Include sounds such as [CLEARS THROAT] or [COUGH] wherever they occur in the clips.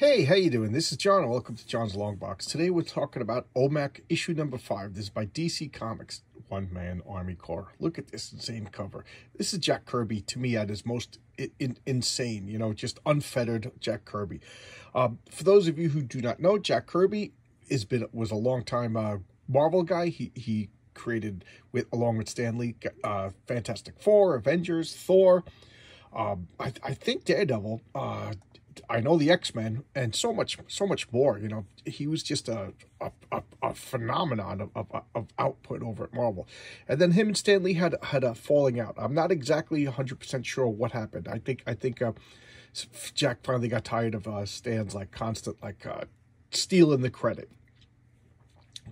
Hey, how you doing? This is John. Welcome to John's Long Box. Today we're talking about OMAC issue number five. This is by DC Comics, One Man Army Corps. Look at this insane cover. This is Jack Kirby to me at his most in, insane. You know, just unfettered Jack Kirby. Um, for those of you who do not know, Jack Kirby has been was a long time uh, Marvel guy. He he created with along with Stan Lee, uh, Fantastic Four, Avengers, Thor. Um, I, I think Daredevil. Uh, I know the X Men and so much, so much more. You know, he was just a a, a, a phenomenon of, of, of, output over at Marvel. And then him and Stan Lee had had a falling out. I'm not exactly 100 percent sure what happened. I think I think uh, Jack finally got tired of uh, Stan's like constant like uh, stealing the credit.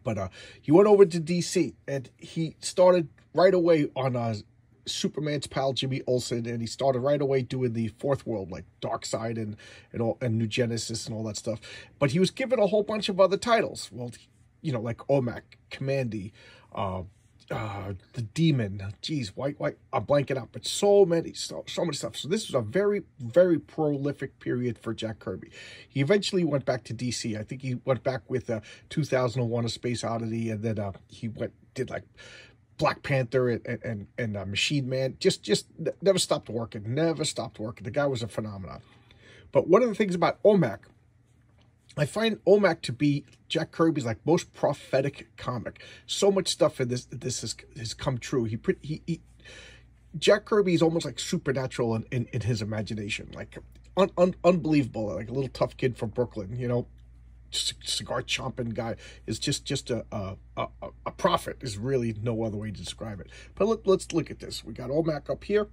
But uh, he went over to DC and he started right away on uh, Superman's pal Jimmy Olsen, and he started right away doing the fourth world, like Darkseid and and all and New Genesis and all that stuff. But he was given a whole bunch of other titles. Well, you know, like OMAC, Kamandi, uh, uh, the Demon. Geez, white, white. I'm blanking out, but so many, so so much stuff. So this was a very, very prolific period for Jack Kirby. He eventually went back to DC. I think he went back with uh, 2001: A Space Odyssey, and then uh, he went did like Black Panther and and, and uh, Machine Man just just never stopped working, never stopped working. The guy was a phenomenon. But one of the things about OMAC, I find OMAC to be Jack Kirby's like most prophetic comic. So much stuff in this this has has come true. He he, he Jack Kirby is almost like supernatural in, in, in his imagination, like un, un, unbelievable, like a little tough kid from Brooklyn, you know, cigar chomping guy is just just a, a a, a prophet is really no other way to describe it. But let, let's look at this. We got omac up here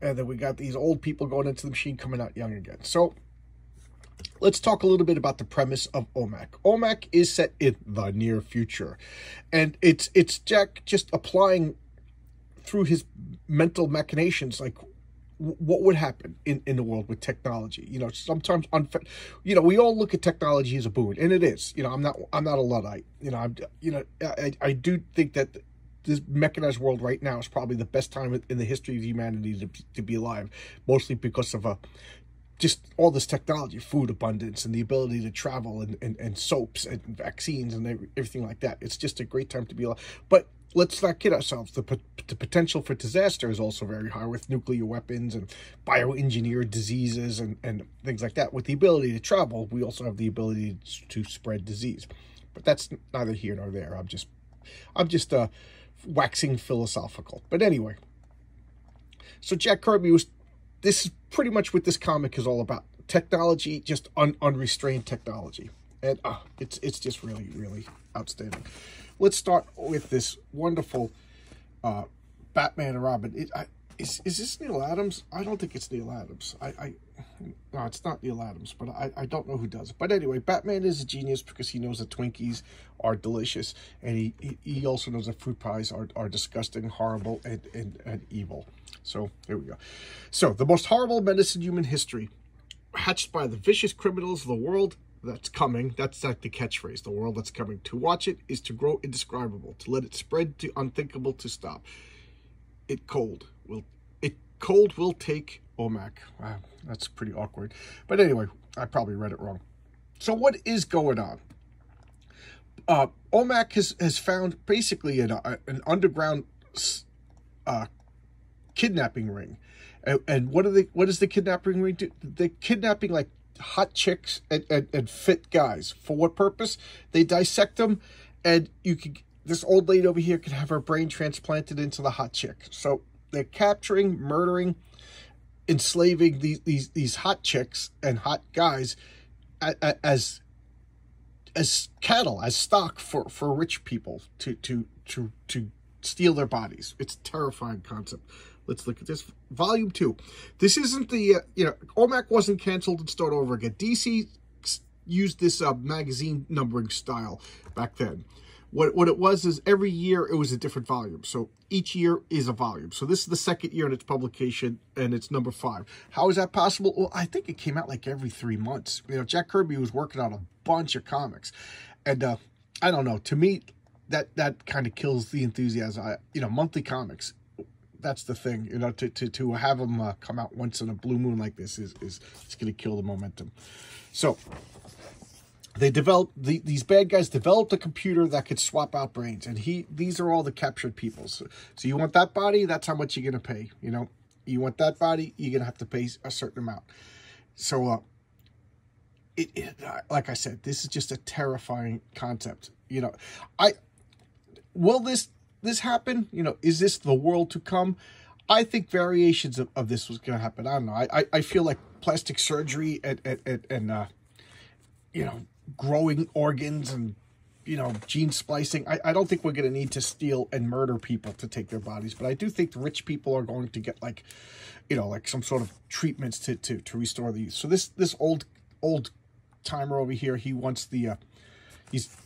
and then we got these old people going into the machine coming out young again. So let's talk a little bit about the premise of omac omac is set in the near future and it's it's jack just applying through his mental machinations like what would happen in, in the world with technology? You know sometimes you know we all look at technology as a boon and it is. You know i'm not i'm not a luddite. You know i'm you know i, I do think that this mechanized world right now is probably the best time in the history of humanity to, to be alive mostly because of a uh, just all this technology food abundance and the ability to travel and, and, and soaps and vaccines and everything like that it's just a great time to be alive but let's not kid ourselves. The, the potential for disaster is also very high with nuclear weapons and bioengineered diseases and, and things like that. With the ability to travel, we also have the ability to spread disease. But that's neither here nor there. I'm just, I'm just uh, waxing philosophical. But anyway, so Jack Kirby was, this is pretty much what this comic is all about. Technology, just un, unrestrained technology. And uh, it's, it's just really, really outstanding. Let's start with this wonderful uh, Batman and Robin. It, I, is, is this Neal Adams? I don't think it's Neal Adams. I, I no, it's not Neal Adams, but I, I don't know who does. But anyway, Batman is a genius because he knows that Twinkies are delicious, and he, he, he also knows that fruit pies are, are disgusting, horrible, and, and, and evil. So, here we go. So, the most horrible menace in human history, hatched by the vicious criminals of the world, that's coming. That's like the catchphrase. The world that's coming. To watch it is to grow indescribable. To let it spread to unthinkable to stop. It cold will it cold will take OMAC. Wow, that's pretty awkward. But anyway, I probably read it wrong. So what is going on? Uh, OMAC has, has found basically an, uh, an underground uh, kidnapping ring. And, and what are they? What does the kidnapping ring do? They're kidnapping like hot chicks and, and, and fit guys. For what purpose? They dissect them, and you could this old lady over here could have her brain transplanted into the hot chick. So they're capturing, murdering, enslaving these these these hot chicks and hot guys as as cattle, as stock for for rich people to to to to steal their bodies. It's a terrifying concept. Let's look at this. Volume 2. This isn't the, uh, you know, OMAC wasn't canceled and start over again. DC used this uh, magazine numbering style back then. What, what it was is every year it was a different volume. So each year is a volume. So this is the second year in its publication and it's number five. How is that possible? Well, I think it came out like every three months. You know, Jack Kirby was working on a bunch of comics. And uh, I don't know, to me, that that kind of kills the enthusiasm. I, you know, monthly comics that's the thing. You know, to to to have them uh, come out once in a blue moon like this is is it's going to kill the momentum. So they developed the, these bad guys developed a computer that could swap out brains and he these are all the captured people so, so you want that body that's how much you're going to pay you know? You want that body you're going to have to pay a certain amount. So uh it, it like i said this is just a terrifying concept you know? I will this this happen? You know is this the world to come? I think variations of, of this was going to happen. I don't know. I, I i feel like plastic surgery and and, and uh you know growing organs and you know gene splicing i, I don't think we're going to need to steal and murder people to take their bodies but i do think the rich people are going to get like you know like some sort of treatments to to, to restore these. So this this old old timer over here he wants the uh he's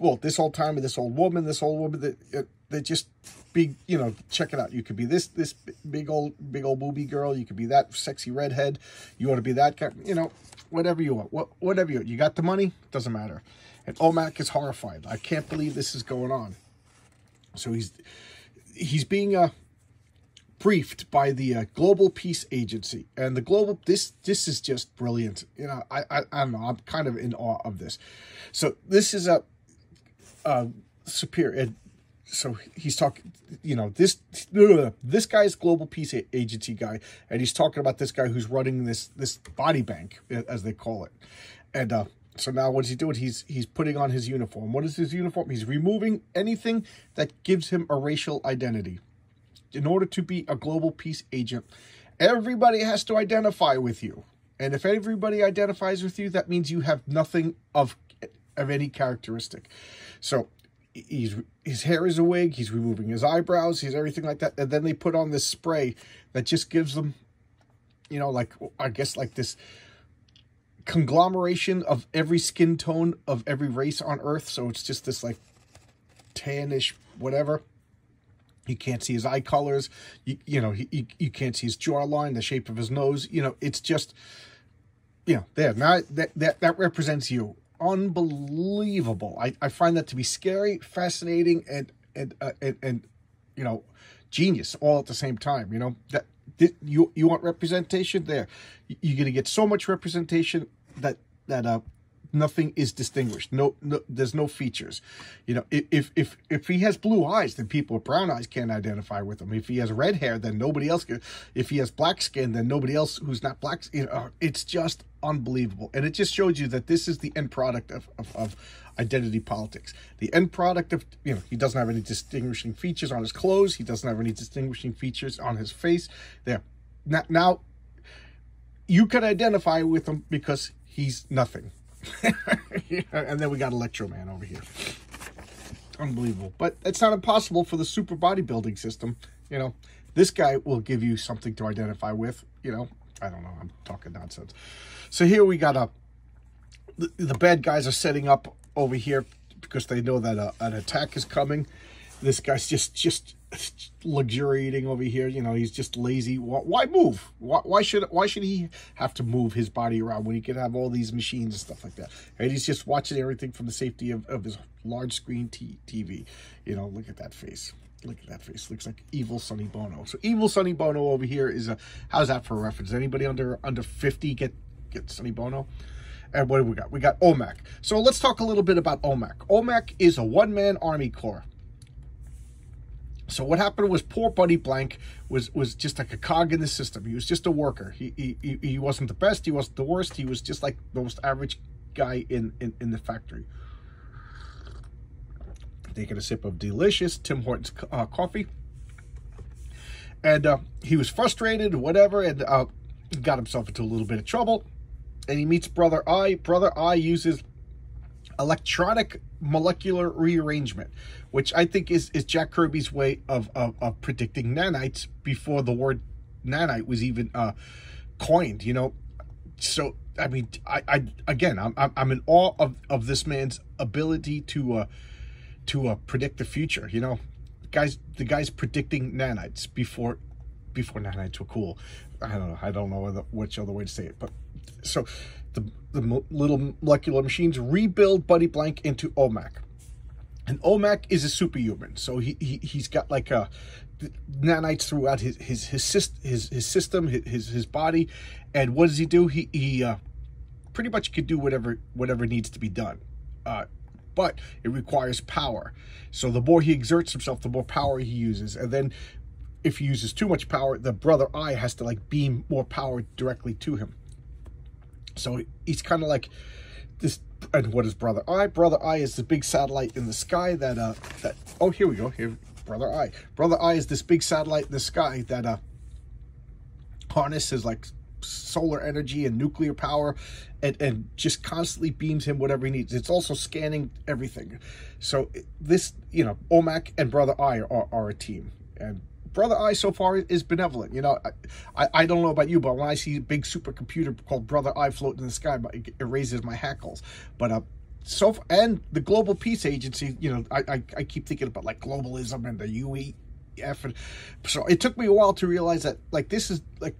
well this old timer this old woman this old woman that uh, they just big you know check it out. You could be this this big old big old booby girl. You could be that sexy redhead. You want to be that guy you know whatever you want. What whatever you want. you got the money? Doesn't matter. And omac is horrified. I can't believe this is going on. So he's he's being uh briefed by the uh, global peace agency. And the global this this is just brilliant. You know I, I i don't know. I'm kind of in awe of this. So this is a uh superior so he's talking, you know, this this guy's global peace agency guy, and he's talking about this guy who's running this this body bank, as they call it, and uh, so now what's he doing? He's he's putting on his uniform. What is his uniform? He's removing anything that gives him a racial identity. In order to be a global peace agent, everybody has to identify with you, and if everybody identifies with you, that means you have nothing of of any characteristic. So he's his hair is a wig he's removing his eyebrows he's everything like that and then they put on this spray that just gives them you know like i guess like this conglomeration of every skin tone of every race on earth. So it's just this like tannish whatever. You can't see his eye colors. You, you know he, you, you can't see his jawline the shape of his nose. You know it's just you know there. Now that that, that represents you unbelievable. I, I find that to be scary, fascinating, and and uh, and, and you know, genius all at the same time. You know that you you want representation there. You're gonna get so much representation that that uh nothing is distinguished. No, no, there's no features. You know, if if if he has blue eyes, then people with brown eyes can't identify with him. If he has red hair, then nobody else can. If he has black skin, then nobody else who's not black. You know, uh, it's just unbelievable, and it just shows you that this is the end product of of, of identity politics. The end product of you know he doesn't have any distinguishing features on his clothes. He doesn't have any distinguishing features on his face. There, now, now you can identify with him because he's nothing [LAUGHS] and then we got Electro Man over here. Unbelievable. But it's not impossible for the super bodybuilding system. You know, this guy will give you something to identify with. You know, I don't know. I'm talking nonsense. So here we got a, the, the bad guys are setting up over here because they know that a, an attack is coming. This guy's just, just luxuriating over here. You know, he's just lazy. Why move? Why, should why should he have to move his body around when he can have all these machines and stuff like that? And he's just watching everything from the safety of, of his large screen TV. You know, look at that face. Look at that face. Looks like evil Sonny Bono. So evil Sonny Bono over here is a. How's that for a reference? Anybody under under fifty get get Sonny Bono? And what do we got? We got OMAC. So let's talk a little bit about OMAC. OMAC is a one-man army corps. So what happened was poor Buddy Blank was was just like a cog in the system. He was just a worker. He he he wasn't the best. He wasn't the worst. He was just like the most average guy in in, in the factory. Taking a sip of delicious Tim Hortons uh, coffee, and uh, he was frustrated, whatever, and uh, got himself into a little bit of trouble. And he meets Brother Eye. Brother Eye uses electronic molecular rearrangement, which I think is, is Jack Kirby's way of, of, of predicting nanites before the word nanite was even uh, coined, you know. So, I mean, I, I again, I'm, I'm in awe of, of this man's ability to uh, to uh, predict the future, you know. Guys, the guy's predicting nanites before before nanites were cool. I don't know. I don't know which other way to say it, but so the, the little molecular machines rebuild Buddy Blank into OMAC. And OMAC is a superhuman. So he, he, he's got like a nanites throughout his his his his, his system, his his body, and what does he do? He he uh, pretty much can do whatever whatever needs to be done. Uh, but it requires power. So the more he exerts himself, the more power he uses. And then if he uses too much power, the brother eye has to like beam more power directly to him. So he's kind of like this. And what is brother eye? Brother eye is the big satellite in the sky that uh that. Oh, here we go. Here, brother eye. Brother eye is this big satellite in the sky that uh harnesses like solar energy and nuclear power and, and just constantly beams him whatever he needs. It's also scanning everything. So this, you know, OMAC and Brother Eye are, are a team. And Brother Eye so far is benevolent. You know, I, I, don't know about you, but when I see a big supercomputer called Brother Eye floating in the sky, it raises my hackles. But uh, so and the Global Peace Agency, you know, I, I, I keep thinking about like globalism and the UE. And so it took me a while to realize that like this is like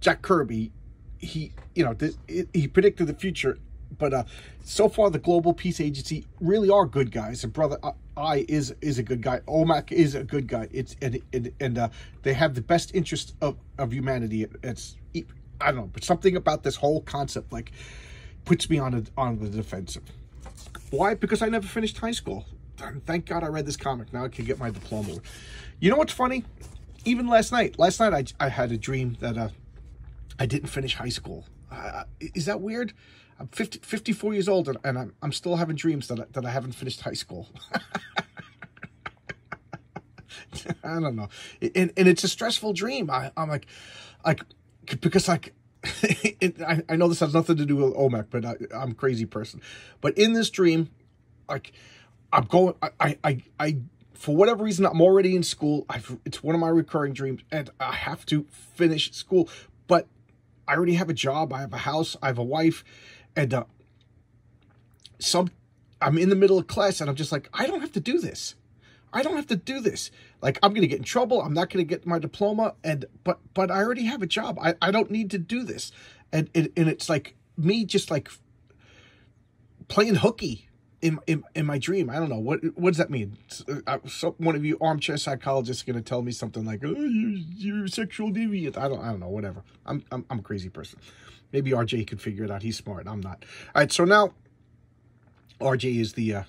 Jack Kirby, he you know this, it, he predicted the future, but uh, so far the Global Peace Agency really are good guys. And brother I is is a good guy. OMAC is a good guy. It's and and, and uh, they have the best interest of of humanity. It's I don't know, but something about this whole concept like puts me on a, on the defensive. Why? Because I never finished high school. Thank God I read this comic. Now I can get my diploma. You know what's funny? Even last night, last night I, I had a dream that uh, I didn't finish high school. Uh, is that weird? I'm 50, 54 years old and, and I'm, I'm still having dreams that I, that I haven't finished high school. [LAUGHS] I don't know. And, and it's a stressful dream. I, I'm like, like, because like, [LAUGHS] it, I, I know this has nothing to do with OMAC, but I, I'm a crazy person. But in this dream, like, I'm going, I, I, I, for whatever reason, I'm already in school. I've, it's one of my recurring dreams, and I have to finish school. But I already have a job, I have a house, I have a wife, and uh, some I'm in the middle of class and I'm just like, I don't have to do this. I don't have to do this. Like I'm gonna get in trouble. I'm not gonna get my diploma, and but but I already have a job. I, I don't need to do this. And, and and it's like me just like playing hooky in, in, in my dream. I don't know. What what does that mean? Uh, so one of you armchair psychologists going to tell me something like, oh, you, you're sexual deviant. I don't, I don't know, whatever. I'm, I'm, I'm a crazy person. Maybe RJ could figure it out. He's smart. I'm not. All right, so now RJ is the uh,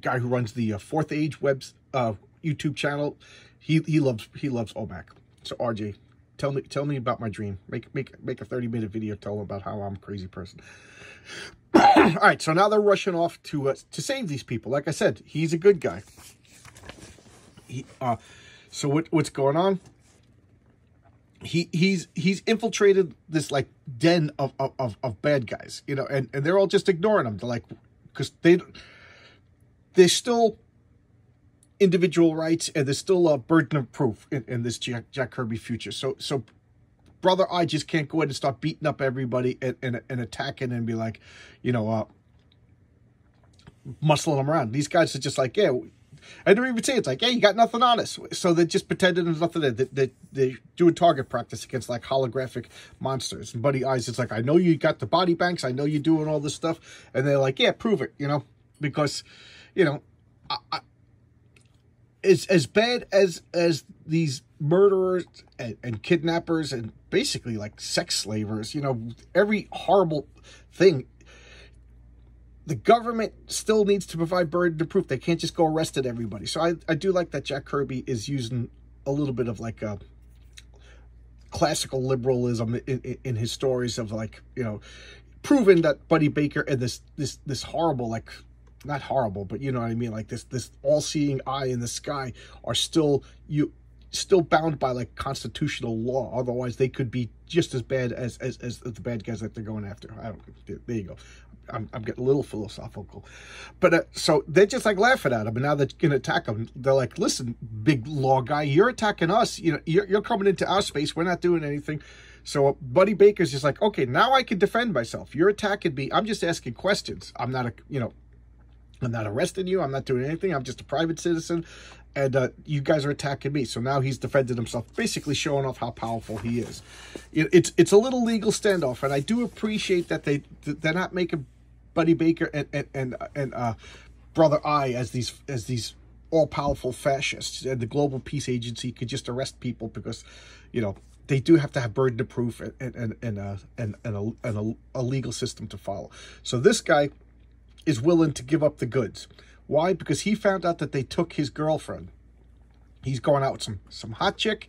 guy who runs the uh, Fourth Age webs uh, YouTube channel. He he loves he loves OMAC. So RJ, tell me tell me about my dream. Make make make a 30 minute video telling about how I'm a crazy person. [COUGHS] All right, so now they're rushing off to uh, to save these people. Like I said, he's a good guy. He, uh, so what what's going on? He he's he's infiltrated this like den of of, of bad guys, you know, and, and they're all just ignoring him. They're like, because they they're still individual rights and there's still a burden of proof in, in this Jack, Jack Kirby future. So so brother eye just can't go ahead and start beating up everybody and, and, and attacking and be like, you know, uh, muscling them around. These guys are just like, yeah, I don't even say it's like, hey, you got nothing on us. So they just pretended there's nothing there. They, they, they do a target practice against like holographic monsters. And Buddy Eyes is like, I know you got the body banks. I know you're doing all this stuff. And they're like, yeah, prove it, you know, because, you know, I, I, as, as bad as, as these murderers and, and kidnappers and basically like sex slavers, you know, every horrible thing. The government still needs to provide burden of proof. They can't just go arrested everybody. So I, I do like that Jack Kirby is using a little bit of like a classical liberalism in, in, in his stories of like, you know, proving that Buddy Baker and this this this horrible like not horrible, but you know what I mean, like this this all-seeing eye in the sky are still you still bound by like constitutional law. Otherwise, they could be just as bad as as, as the bad guys that they're going after. I don't. There you go. I'm, I'm getting a little philosophical, but uh, so they're just like laughing at him, and now they're gonna attack him. They're like, "Listen, big law guy, you're attacking us. You know, you're, you're coming into our space. We're not doing anything." So uh, Buddy Baker's just like, "Okay, now I can defend myself. You're attacking me. I'm just asking questions. I'm not a, you know, I'm not arresting you. I'm not doing anything. I'm just a private citizen and uh, you guys are attacking me. So now he's defended himself, basically showing off how powerful he is. It, it's it's a little legal standoff, and I do appreciate that they they're not making Buddy Baker and and and, and uh, Brother Eye as these as these all-powerful fascists. And the Global Peace Agency could just arrest people because, you know, they do have to have burden of proof and, and, and, a, and, and, a, and a, a legal system to follow. So this guy is willing to give up the goods. Why? Because he found out that they took his girlfriend. He's going out with some, some hot chick,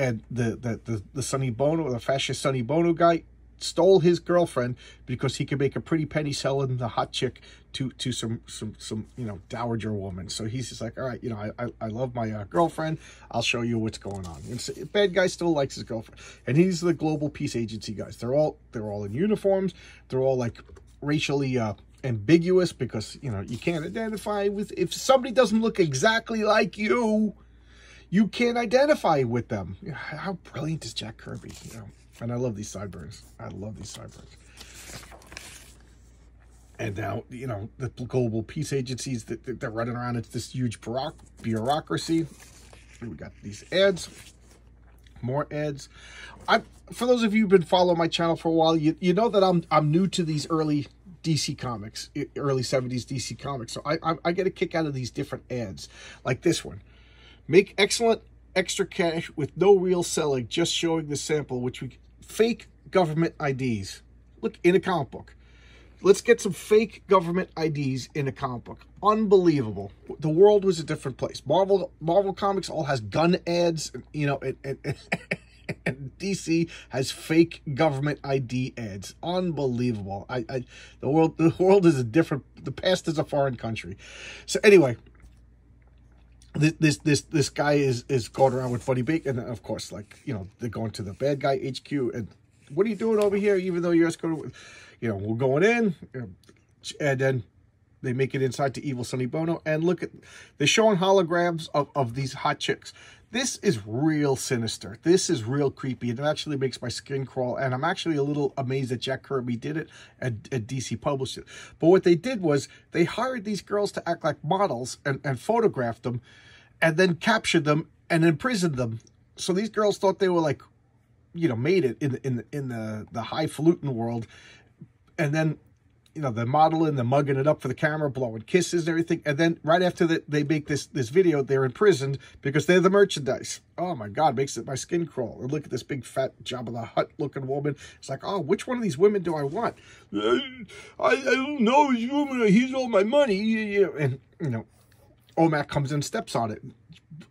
and the, the, the, the Sonny Bono, the fascist Sonny Bono guy, stole his girlfriend because he could make a pretty penny selling the hot chick to to some some some you know dowager woman. So he's just like, all right, you know, I I, I love my uh, girlfriend. I'll show you what's going on. And so, bad guy still likes his girlfriend, and he's the global peace agency guys. They're all they're all in uniforms. They're all like racially uh, ambiguous because you know you can't identify with if somebody doesn't look exactly like you. You can't identify with them. How brilliant is Jack Kirby? You know. And I love these sideburns. I love these sideburns. And now, you know, the global peace agencies that they're running around, it's this huge bureaucracy. We got these ads, more ads. I, for those of you who've been following my channel for a while, you, you know that I'm I'm new to these early DC Comics, early 70s DC Comics. So I, I, I get a kick out of these different ads, like this one. Make excellent extra cash with no real selling, just showing the sample, which we fake government IDs. Look, in a comic book. Let's get some fake government IDs in a comic book. Unbelievable. The world was a different place. Marvel Marvel Comics all has gun ads, you know, and, and, and [LAUGHS] DC has fake government ID ads. Unbelievable. I, I the world the world is a different the past is a foreign country. So anyway, this this this this guy is is going around with Buddy Baker, and of course, like you know, they're going to the bad guy HQ, and what are you doing over here? Even though you're just going, you know, we're going in, and then they make it inside to Evil Sonny Bono, and look at they're showing holograms of of these hot chicks. This is real sinister. This is real creepy. And it actually makes my skin crawl. And I'm actually a little amazed that Jack Kirby did it and, and DC published it. But what they did was they hired these girls to act like models and, and photographed them and then captured them and imprisoned them. So these girls thought they were like, you know, made it in the, in the, in the, the highfalutin world. And then you know, they're modeling, they're mugging it up for the camera, blowing kisses and everything. And then right after that, they make this this video, they're imprisoned because they're the merchandise. Oh my God, makes it my skin crawl. And look at this big fat Jabba the Hutt looking woman. It's like, oh, which one of these women do I want? I, I don't know. He's all my money. And, you know, OMAC comes and steps on it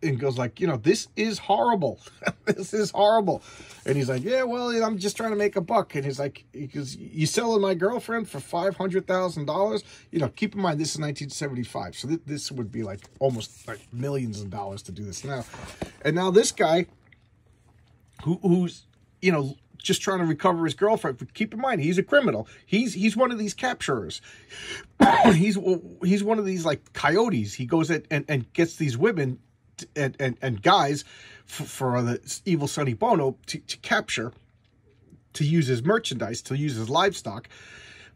and goes like, you know, this is horrible. [LAUGHS] this is horrible. And he's like, yeah, well, I'm just trying to make a buck. And he's like, because you selling my girlfriend for $500,000? You know, keep in mind, this is 1975. So th this would be like almost like millions of dollars to do this now. And now this guy who, who's, you know, just trying to recover his girlfriend. But keep in mind, he's a criminal. He's he's one of these capturers. [CLEARS THROAT] he's he's one of these like coyotes. He goes and, and, gets these women and, and, and guys for, for the evil Sonny Bono to, to capture, to use his merchandise, to use his livestock.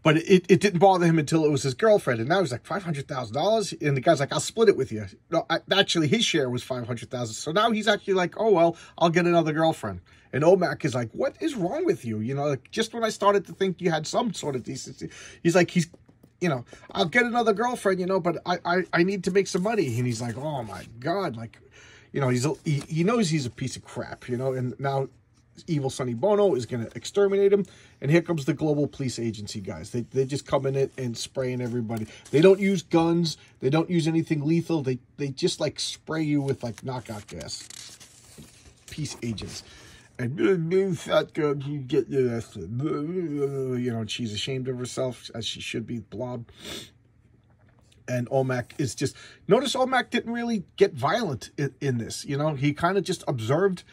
But it, it didn't bother him until it was his girlfriend. And now he's like, $500,000? And the guy's like, I'll split it with you. No, I, actually, his share was 500000 So now he's actually like, oh, well, I'll get another girlfriend. And OMAC is like, what is wrong with you? You know, like, just when I started to think you had some sort of decency, he's like, he's you know, I'll get another girlfriend, you know, but I, I, I need to make some money. And he's like, oh my God, like, you know, he's a, he, he knows he's a piece of crap, you know, and now evil Sonny Bono is going to exterminate him. And here comes the global police agency guys. They, they just come in it and spraying everybody. They don't use guns. They don't use anything lethal. They, they just like spray you with like knockout gas. Peace agents and fat girl, you get your ass, you know, she's ashamed of herself, as she should be, blob. And OMAC is just, notice OMAC didn't really get violent in, in this, you know, he kind of just observed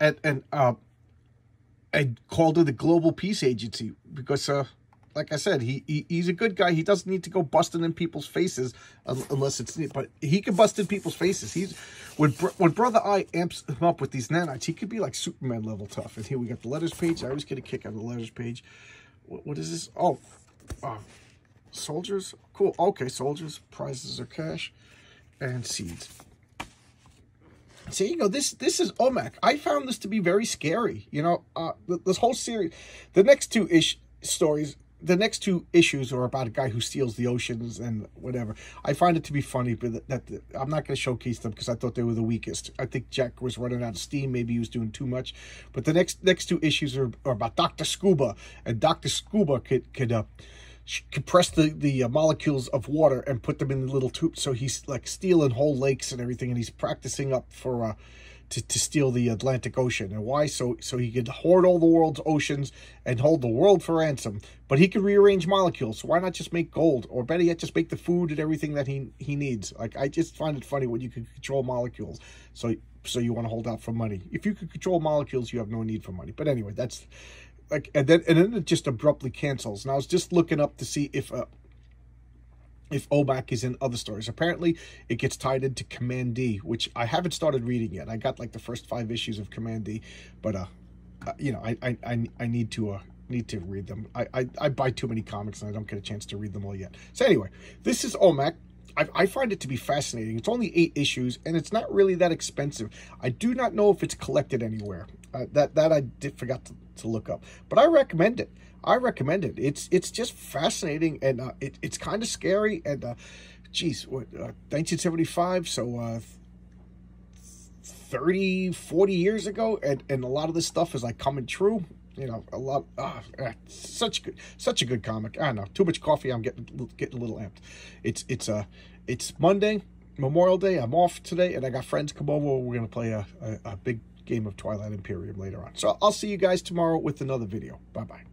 and, and, uh, and called it the Global Peace Agency because, uh, like I said, he, he, he's a good guy. He doesn't need to go busting in people's faces unless it's but he can bust in people's faces. He's when when Brother Eye amps him up with these nanites, he could be like Superman level tough. And here we got the letters page. I always get a kick out of the letters page. what, what is this? Oh, uh, soldiers. Cool. Okay, soldiers. Prizes are cash and seeds. So you know this this is OMAC. I found this to be very scary. You know, uh, this whole series, the next two ish stories the next two issues are about a guy who steals the oceans and whatever. I find it to be funny, but that, that I'm not going to showcase them because I thought they were the weakest. I think Jack was running out of steam. Maybe he was doing too much. But the next next two issues are, are about Doctor Scuba, and Doctor Scuba could could. Uh, compress the the uh, molecules of water and put them in the little tube so he's like stealing whole lakes and everything and he's practicing up for uh to, to steal the Atlantic Ocean. And why? So so he could hoard all the world's oceans and hold the world for ransom. But he could rearrange molecules. So why not just make gold? Or better yet, just make the food and everything that he he needs. Like I just find it funny when you can control molecules. So so you want to hold out for money. If you could control molecules, you have no need for money. But anyway, that's like and then and then it just abruptly cancels. And I was just looking up to see if uh, if OMAC is in other stories. Apparently, it gets tied into Kamandi, which I haven't started reading yet. I got like the first five issues of Kamandi, but uh, uh you know, I I I need to uh need to read them. I, I I buy too many comics and I don't get a chance to read them all yet. So anyway, this is OMAC. I, I find it to be fascinating. It's only eight issues, and it's not really that expensive. I do not know if it's collected anywhere. Uh, that that I did forgot to, to look up, but I recommend it. I recommend it. It's it's just fascinating and uh, it, it's kind of scary and uh, geez, what, uh, 1975, so uh, 30, 40 years ago, and, and a lot of this stuff is like coming true. You know, a lot, uh, such good, such a good comic. I don't know, too much coffee. I'm getting getting a little amped. It's it's uh, it's Monday, Memorial Day. I'm off today, and I got friends come over. We're gonna play a, a, a big game of Twilight Imperium later on. So I'll see you guys tomorrow with another video. Bye bye.